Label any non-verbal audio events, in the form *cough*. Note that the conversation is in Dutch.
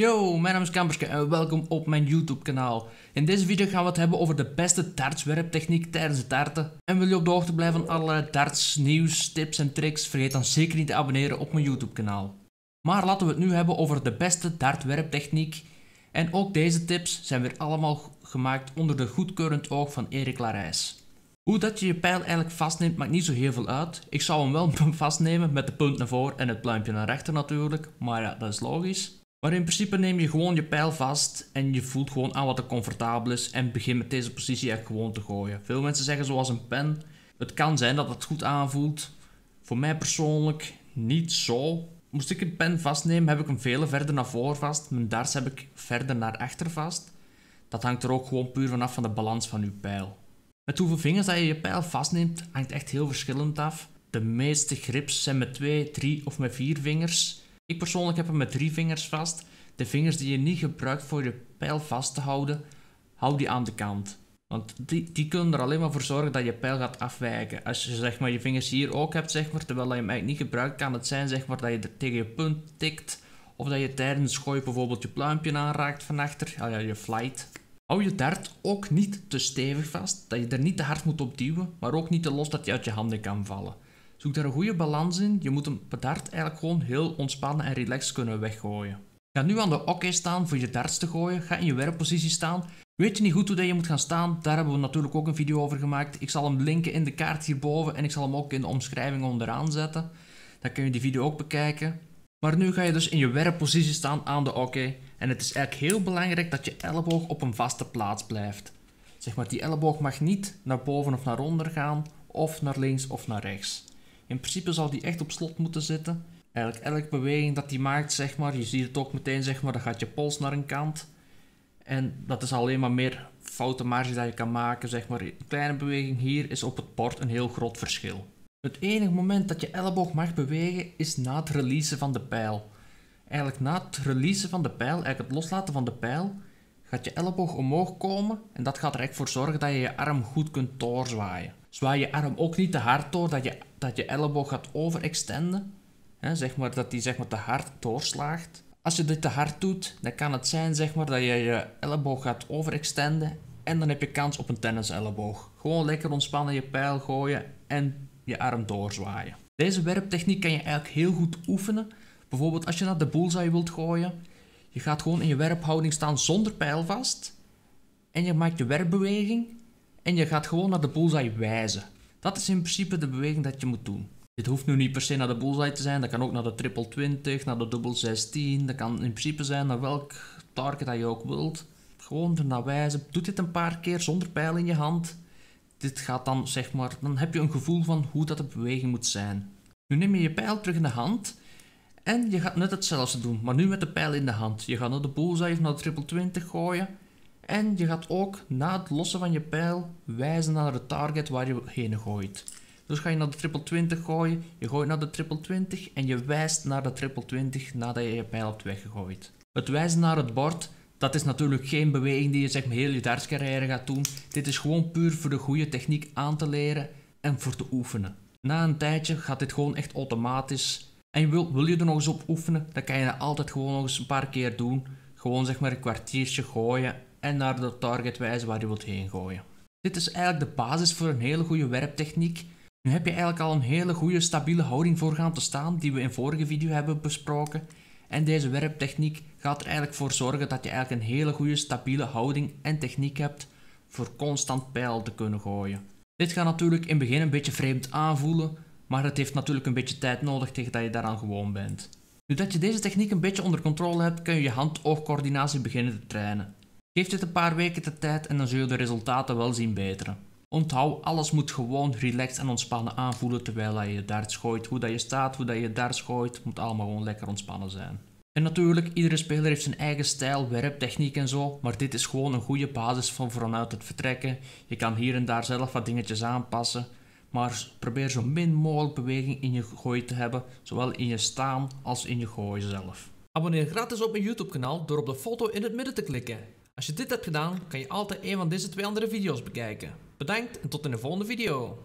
Yo, mijn naam is Kamperske en welkom op mijn YouTube kanaal. In deze video gaan we het hebben over de beste dartswerptechniek tijdens darten. En wil je op de hoogte blijven van allerlei darts, nieuws, tips en tricks, vergeet dan zeker niet te abonneren op mijn YouTube kanaal. Maar laten we het nu hebben over de beste dartwerptechniek. En ook deze tips zijn weer allemaal gemaakt onder de goedkeurend oog van Erik Larijs. Hoe dat je je pijl eigenlijk vastneemt maakt niet zo heel veel uit. Ik zou hem wel *laughs* vastnemen met de punt naar voren en het pluimpje naar rechter natuurlijk, maar ja, dat is logisch. Maar in principe neem je gewoon je pijl vast en je voelt gewoon aan wat er comfortabel is en begin met deze positie echt gewoon te gooien. Veel mensen zeggen zoals een pen. Het kan zijn dat het goed aanvoelt. Voor mij persoonlijk niet zo. Moest ik een pen vastnemen, heb ik hem veel verder naar voren vast. Mijn darts heb ik verder naar achter vast. Dat hangt er ook gewoon puur vanaf van de balans van je pijl. Met hoeveel vingers dat je je pijl vastneemt, hangt echt heel verschillend af. De meeste grips zijn met 2, 3 of met 4 vingers. Ik persoonlijk heb hem met drie vingers vast. De vingers die je niet gebruikt voor je pijl vast te houden, hou die aan de kant. Want die, die kunnen er alleen maar voor zorgen dat je pijl gaat afwijken. Als je zeg maar, je vingers hier ook hebt, zeg maar, terwijl je hem eigenlijk niet gebruikt, kan het zijn zeg maar, dat je er tegen je punt tikt. Of dat je tijdens het gooien bijvoorbeeld je pluimpje aanraakt van achter, ja, je flight. Hou je dart ook niet te stevig vast, dat je er niet te hard moet op duwen, maar ook niet te los dat je uit je handen kan vallen. Zoek daar een goede balans in. Je moet een dart eigenlijk gewoon heel ontspannen en relaxed kunnen weggooien. Ga nu aan de oké staan voor je darts te gooien. Ga in je werkpositie staan. Weet je niet goed hoe dat je moet gaan staan? Daar hebben we natuurlijk ook een video over gemaakt. Ik zal hem linken in de kaart hierboven en ik zal hem ook in de omschrijving onderaan zetten. Dan kun je die video ook bekijken. Maar nu ga je dus in je werkpositie staan aan de oké. En het is eigenlijk heel belangrijk dat je elleboog op een vaste plaats blijft. Zeg maar, die elleboog mag niet naar boven of naar onder gaan, of naar links of naar rechts. In principe zal die echt op slot moeten zitten. Eigenlijk elke beweging dat die maakt, zeg maar, je ziet het ook meteen, zeg maar, dan gaat je pols naar een kant. En dat is alleen maar meer foute marge dat je kan maken, zeg maar. Een kleine beweging hier is op het bord een heel groot verschil. Het enige moment dat je elleboog mag bewegen is na het releasen van de pijl. Eigenlijk na het releasen van de pijl, eigenlijk het loslaten van de pijl, gaat je elleboog omhoog komen en dat gaat er echt voor zorgen dat je je arm goed kunt doorzwaaien. Zwaai je arm ook niet te hard door dat je, dat je elleboog gaat overextenden. Hè, zeg maar dat die zeg maar, te hard doorslaagt. Als je dit te hard doet, dan kan het zijn zeg maar, dat je je elleboog gaat overextenden. En dan heb je kans op een tenniselleboog. Gewoon lekker ontspannen je pijl gooien en je arm doorzwaaien. Deze werptechniek kan je eigenlijk heel goed oefenen. Bijvoorbeeld als je naar de bullseye wilt gooien. Je gaat gewoon in je werphouding staan zonder pijl vast. En je maakt je werpbeweging en je gaat gewoon naar de bullseye wijzen. Dat is in principe de beweging dat je moet doen. Dit hoeft nu niet per se naar de bullseye te zijn, dat kan ook naar de triple 20, naar de double 16, dat kan in principe zijn naar welk target dat je ook wilt. Gewoon ernaar wijzen. Doe dit een paar keer zonder pijl in je hand. Dit gaat dan, zeg maar, dan heb je een gevoel van hoe dat de beweging moet zijn. Nu neem je je pijl terug in de hand en je gaat net hetzelfde doen, maar nu met de pijl in de hand. Je gaat naar de bullseye of naar de triple 20 gooien en je gaat ook na het lossen van je pijl wijzen naar de target waar je heen gooit. Dus ga je naar de triple 20 gooien, je gooit naar de triple 20 en je wijst naar de triple 20 nadat je je pijl hebt weggegooid. Het wijzen naar het bord, dat is natuurlijk geen beweging die je zeg maar heel je dartscarrière gaat doen. Dit is gewoon puur voor de goede techniek aan te leren en voor te oefenen. Na een tijdje gaat dit gewoon echt automatisch. En wil, wil je er nog eens op oefenen, dan kan je dat altijd gewoon nog eens een paar keer doen. Gewoon zeg maar een kwartiertje gooien en naar de target wijzen waar je wilt heen gooien. Dit is eigenlijk de basis voor een hele goede werptechniek. Nu heb je eigenlijk al een hele goede stabiele houding voor gaan te staan die we in vorige video hebben besproken. En deze werptechniek gaat er eigenlijk voor zorgen dat je eigenlijk een hele goede stabiele houding en techniek hebt voor constant pijl te kunnen gooien. Dit gaat natuurlijk in het begin een beetje vreemd aanvoelen, maar het heeft natuurlijk een beetje tijd nodig tegen dat je daaraan gewoon bent. Nu dat je deze techniek een beetje onder controle hebt, kun je je hand-oogcoördinatie beginnen te trainen. Geef dit een paar weken de tijd en dan zul je de resultaten wel zien beteren. Onthoud, alles moet gewoon relaxed en ontspannen aanvoelen terwijl je darts gooit. Hoe dat je staat, hoe dat je darts gooit, moet allemaal gewoon lekker ontspannen zijn. En natuurlijk, iedere speler heeft zijn eigen stijl, werptechniek en zo, maar dit is gewoon een goede basis van vanuit het vertrekken. Je kan hier en daar zelf wat dingetjes aanpassen, maar probeer zo min mogelijk beweging in je gooi te hebben, zowel in je staan als in je gooi zelf. Abonneer gratis op mijn YouTube kanaal door op de foto in het midden te klikken. Als je dit hebt gedaan, kan je altijd een van deze twee andere video's bekijken. Bedankt en tot in de volgende video.